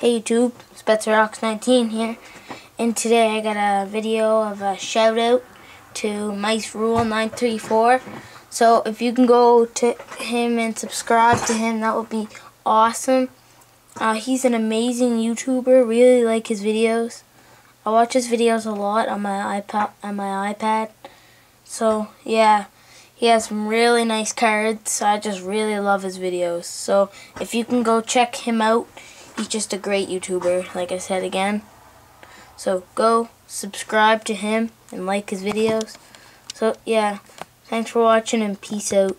Hey YouTube, SpezzaRocks19 here, and today I got a video of a shout out to Mice Rule 934. So if you can go to him and subscribe to him, that would be awesome. Uh, he's an amazing YouTuber. Really like his videos. I watch his videos a lot on my iPad. On my iPad. So yeah, he has some really nice cards. I just really love his videos. So if you can go check him out he's just a great YouTuber, like I said again. So go subscribe to him and like his videos. So yeah, thanks for watching and peace out.